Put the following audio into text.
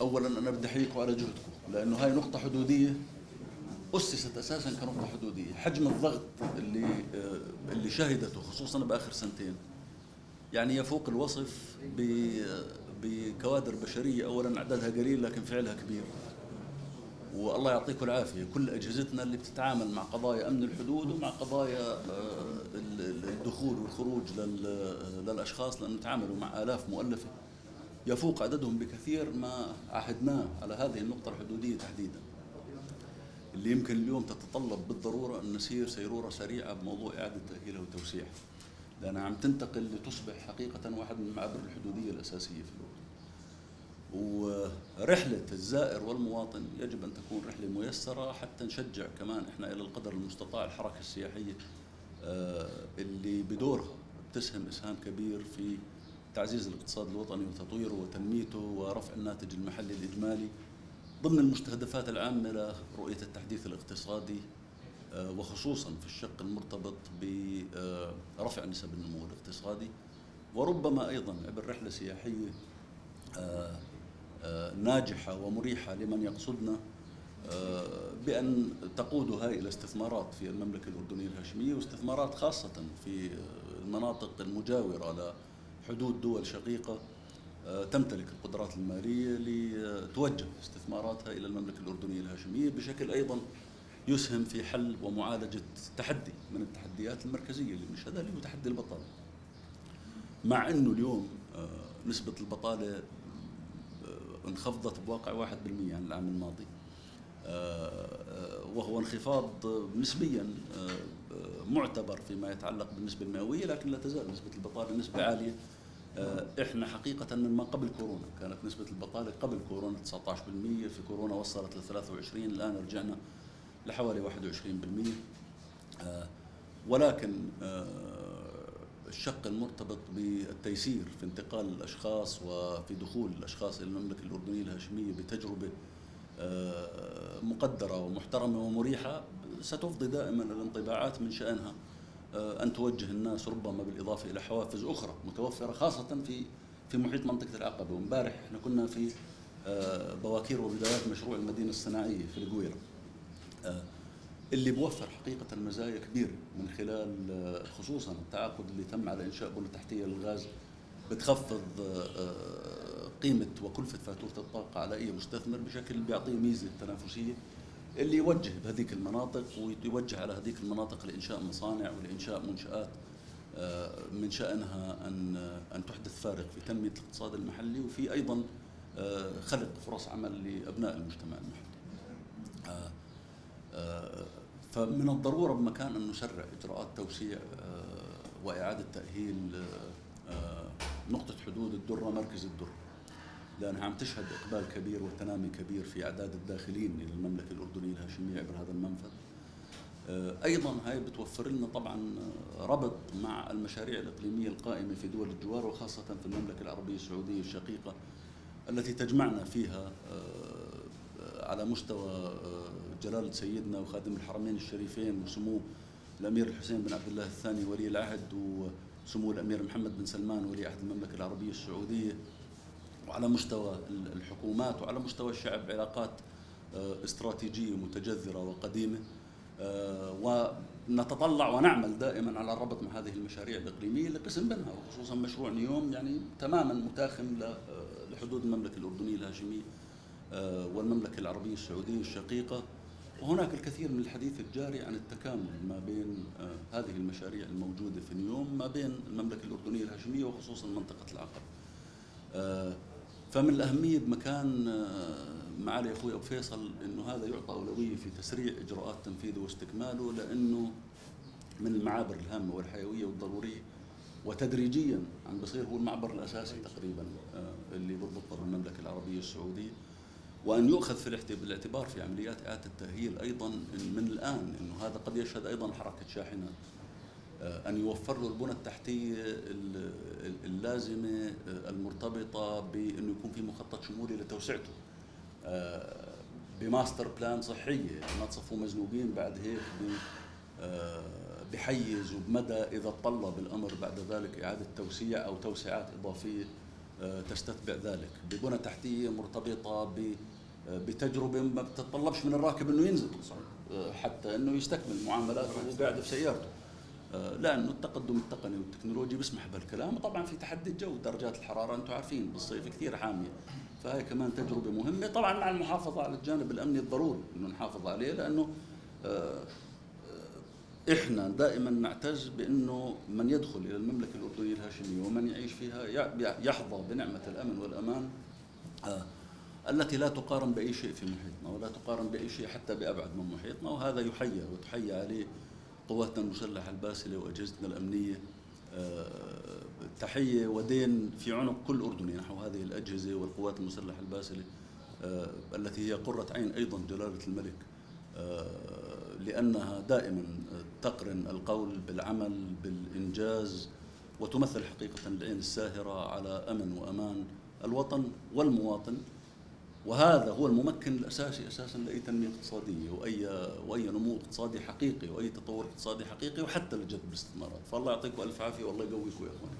اولا أنا بدي احييكم على جهدكم لأنه هاي نقطة حدودية أسست أساسا كنقطة حدودية. حجم الضغط اللي آه، اللي شهدته خصوصا بآخر سنتين يعني يفوق الوصف ب- بكوادر بشرية. اولا عددها قليل لكن فعلها كبير. والله يعطيكم العافية. كل أجهزتنا اللي بتتعامل مع قضايا أمن الحدود ومع قضايا آه، ال- ال- الدخول والخروج لل- للأشخاص لأنه تعاملوا مع آلاف مؤلفة. يفوق عددهم بكثير ما عهدناه على هذه النقطة الحدودية تحديدا. اللي يمكن اليوم تتطلب بالضرورة أن نسير سيرورة سريعة بموضوع إعادة تاهيلها وتوسيعها لانها عم تنتقل لتصبح حقيقة واحد من المعابر الحدودية الأساسية في الاردن ورحلة الزائر والمواطن يجب أن تكون رحلة ميسرة حتى نشجع كمان إحنا إلى القدر المستطاع الحركة السياحية آه، اللي بدورها تسهم إسهام كبير في تعزيز الاقتصاد الوطني وتطويره وتنميته ورفع الناتج المحلي الإجمالي ضمن المستهدفات العامة لرؤية التحديث الاقتصادي آه، وخصوصا في الشق المرتبط برفع نسب النمو الاقتصادي وربما أيضا عبر رحلة سياحية آه، آه، ناجحة ومريحة لمن يقصدنا بأن تقودها إلى استثمارات في المملكة الأردنية الهاشمية واستثمارات خاصة في المناطق المجاورة لحدود دول شقيقة آه، تمتلك القدرات المالية لتوجه استثماراتها إلى المملكة الأردنية الهاشمية بشكل أيضا يسهم في حل ومعالجة تحدي من التحديات المركزية اللي بنشهدها اللي هو تحدي البطالة. مع إنه اليوم آه، نسبة البطالة آه، انخفضت بواقع 1% عن العام الماضي وهو انخفاض نسبيا معتبر فيما يتعلق بالنسبة المئوية لكن لا تزال نسبة البطالة نسبة عالية إحنا حقيقة من ما قبل كورونا كانت نسبة البطالة قبل كورونا 19% في كورونا وصلت ل 23 الآن رجعنا لحوالي 21% آه، ولكن آه، الشق المرتبط بالتيسير في انتقال الأشخاص وفي دخول الأشخاص إلى المملكة الأردنية الهاشمية بتجربة آه، مقدرة ومحترمة ومريحة ستفضي دائما الانطباعات من شأنها. آه، أن توجه الناس ربما بالإضافة إلى حوافز أخرى متوفرة خاصة في في محيط منطقة العقبة. وامبارح إحنا كنا في آه، بواكير وبدايات مشروع المدينة الصناعية في القويرة. آه، اللي بوفر حقيقة مزايا كبيرة من خلال خصوصا التعاقد اللي تم على إنشاء بنى تحتية للغاز بتخفض قيمة وكلفة فاتورة الطاقة على أي مستثمر بشكل بيعطيه ميزة تنافسية اللي يوجه بهذيك المناطق ويوجه على هذيك المناطق لإنشاء مصانع ولإنشاء منشآت آه، من شأنها أن أن تحدث فارق في تنمية الاقتصاد المحلي وفي أيضا آه، خلق فرص عمل لأبناء المجتمع المحلي. آه، آه، فمن الضرورة بمكان أن نسرع إجراءات توسيع آه، وإعادة تأهيل آه، آه، نقطة حدود الدرة مركز الدرة. لأنها عم تشهد إقبال كبير وتنامي كبير في أعداد الداخلين إلى المملكة الأردنية الهاشمية عبر هذا المنفذ. آه، أيضا هاي بتوفر لنا طبعا آه، ربط مع المشاريع الإقليمية القائمة في دول الجوار وخاصة في المملكة العربية السعودية الشقيقة التي تجمعنا فيها آه، على مستوى آه، جلالة سيدنا وخادم الحرمين الشريفين وسمو الأمير الحسين بن عبد الله الثاني ولي العهد وسمو الأمير محمد بن سلمان ولي عهد المملكة العربية السعودية. وعلى مستوى ال- الحكومات وعلى مستوى الشعب علاقات آه، استراتيجية متجذرة وقديمة آه، ونتطلع ونعمل دائما على الربط مع هذه المشاريع الإقليمية اللي قسم منها وخصوصا مشروع نيوم يعني تماما متاخم آه، لحدود المملكة الأردنية الهاشمية آه، والمملكة العربية السعودية الشقيقة. وهناك الكثير من الحديث الجاري عن التكامل ما بين هذه المشاريع الموجودة في نيوم ما بين المملكة الأردنية الهاشمية وخصوصا منطقة العقبة آه، فمن الأهمية بمكان آه، معالي أخوي أبو فيصل أنه هذا يعطى أولوية في تسريع إجراءات تنفيذه واستكماله لأنه من المعابر الهامة والحيوية والضرورية وتدريجيا عم بصير هو المعبر الأساسي تقريبا آه، اللي بربطنا بالمملكة العربية السعودية. وأن يؤخذ في الاعت- بالاعتبار في عمليات إعادة التأهيل أيضا من الآن أنه هذا قد يشهد أيضا حركة شاحنات. أن يوفر له البنى التحتية ال- ال- اللازمة آه، المرتبطة بأنه يكون في مخطط شمولي لتوسعته. آه، بماستر بلان صحية ما تصفوا مزنوقين بعد هيك آه، بحيز وبمدى إذا تطلب الأمر بعد ذلك إعادة توسيع أو توسعات إضافية تستتبع ذلك. ببنى تحتية مرتبطة ب آه، بتجربة ما بتتطلبش من الراكب إنه ينزل حتى إنه يستكمل معاملاته وهو قاعد في سيارته. لأنه التقدم التقني والتكنولوجي بيسمح بهالكلام وطبعا في تحدي الجو درجات الحرارة أنتم عارفين بالصيف كثير حامية فهي كمان تجربة مهمة. طبعا مع المحافظة على الجانب الأمني الضروري إنه نحافظ عليه لأنه آه، إحنا دائما نعتز بإنه من يدخل إلى المملكة الأردنية الهاشمية ومن يعيش فيها يحظى بنعمة الأمن والأمان آه، التي لا تقارن بأي شيء في محيطنا ولا تقارن بأي شيء حتى بأبعد من محيطنا وهذا يحيى وتحيى عليه قواتنا المسلحة الباسلة وأجهزتنا الأمنية آه، تحية ودين في عنق كل أردني نحو هذه الأجهزة والقوات المسلحة الباسلة آه، التي هي قرة عين أيضا جلالة الملك آه، لأنها دائما تقرن القول بالعمل بالإنجاز وتمثل حقيقة العين الساهرة على أمن وأمان الوطن والمواطن. وهذا هو الممكن الأساسي أساسا لأي تنمية اقتصادية واي وأي نمو اقتصادي حقيقي وأي تطور اقتصادي حقيقي وحتى لجذب الاستثمارات، فالله يعطيكم ألف عافية والله يقويكم يا إخوان.